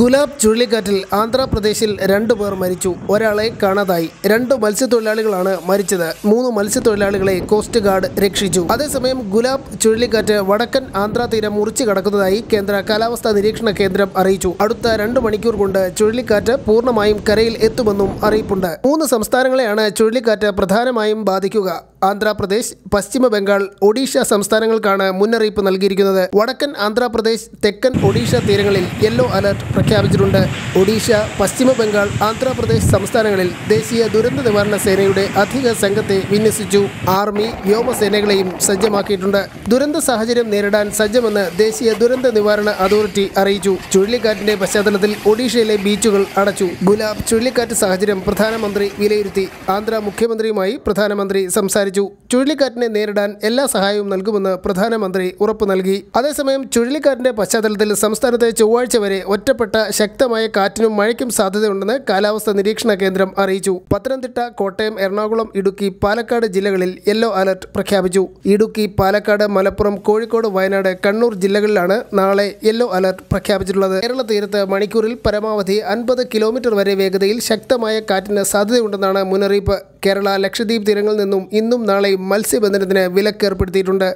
ഗുലാബ് ചുഴലിക്കാറ്റിൽ ആന്ധ്രാപ്രദേശിൽ രണ്ടു പേർ മരിച്ചു. ഒരാളെ കാണാതായി. രണ്ട് മത്സ്യത്തൊഴിലാളികളാണ് മരിച്ചത്. മൂന്ന് മത്സ്യത്തൊഴിലാളികളെ കോസ്റ്റ് ഗാർഡ് രക്ഷിച്ചു. അതേസമയം ഗുലാബ് ചുഴലിക്കാറ്റ് വടക്കൻ ആന്ധ്രാ തീരം മുറിച്ചു കടക്കുന്നതായി കേന്ദ്ര കാലാവസ്ഥാ നിരീക്ഷണ കേന്ദ്രം അറിയിച്ചു. അടുത്ത രണ്ട് മണിക്കൂർ കൊണ്ട് ചുഴലിക്കാറ്റ് പൂർണമായും കരയിൽ എത്തുമെന്നും അറിയിപ്പുണ്ട്. മൂന്ന് സംസ്ഥാനങ്ങളെയാണ് ചുഴലിക്കാറ്റ് പ്രധാനമായും ബാധിക്കുക. ആന്ധ്രാപ്രദേശ് പശ്ചിമ ബംഗാൾ ഒഡീഷ സംസ്ഥാനങ്ങൾക്കാണ് മുന്നറിയിപ്പ് നൽകിയിരിക്കുന്നത്. വടക്കൻ ആന്ധ്രാപ്രദേശ് തെക്കൻ ഒഡീഷ തീരങ്ങളിൽ യെല്ലോ അലർട്ട് പ്രഖ്യാപിച്ചിട്ടുണ്ട്. ഒഡീഷ പശ്ചിമ ബംഗാൾ ആന്ധ്രാപ്രദേശ് സംസ്ഥാനങ്ങളിൽ ദേശീയ ദുരന്ത നിവാരണ സേനയുടെ അധിക സംഘത്തെ വിന്യസിച്ചു. ആർമി വ്യോമസേനകളെയും സജ്ജമാക്കിയിട്ടുണ്ട്. ദുരന്ത സാഹചര്യം നേരിടാൻ സജ്ജമെന്ന് ദേശീയ ദുരന്ത നിവാരണ അതോറിറ്റി അറിയിച്ചു. ചുഴലിക്കാറ്റിന്റെ പശ്ചാത്തലത്തിൽ ഒഡീഷയിലെ ബീച്ചുകൾ അടച്ചു. ഗുലാബ് ചുഴലിക്കാറ്റ് സാഹചര്യം പ്രധാനമന്ത്രി വിലയിരുത്തി. ആന്ധ്ര മുഖ്യമന്ത്രിയുമായി പ്രധാനമന്ത്രി സംസാരിച്ചു. ചുഴലിക്കാറ്റിനെ നേരിടാൻ എല്ലാ സഹായവും നൽകുമെന്ന് പ്രധാനമന്ത്രി ഉറപ്പു നൽകി. അതേസമയം ചുഴലിക്കാറ്റിന്റെ പശ്ചാത്തലത്തിൽ സംസ്ഥാനത്തെ ചൊവ്വാഴ്ച വരെ ഒറ്റപ്പെട്ട ശക്തമായ കാറ്റിനും മഴയ്ക്കും സാധ്യതയുണ്ടെന്ന് കാലാവസ്ഥാ നിരീക്ഷണ കേന്ദ്രം അറിയിച്ചു. പത്തനംതിട്ട കോട്ടയം എറണാകുളം ഇടുക്കി പാലക്കാട് ജില്ലകളിൽ യെല്ലോ അലർട്ട് പ്രഖ്യാപിച്ചു. ഇടുക്കി പാലക്കാട് മലപ്പുറം കോഴിക്കോട് വയനാട് കണ്ണൂർ ജില്ലകളിലാണ് നാളെ യെല്ലോ അലർട്ട് പ്രഖ്യാപിച്ചിട്ടുള്ളത്. കേരള തീരത്ത് മണിക്കൂറിൽ പരമാവധി അൻപത് കിലോമീറ്റർ വരെ വേഗതയിൽ ശക്തമായ കാറ്റിന് സാധ്യതയുണ്ടെന്നാണ് മുന്നറിയിപ്പ്. കേരള ലക്ഷദ്വീപ് തീരങ്ങളിൽ നിന്നും ഇന്നും നാളെയും മത്സ്യബന്ധനത്തിന് വിലക്ക് ഏർപ്പെടുത്തിയിട്ടുണ്ട്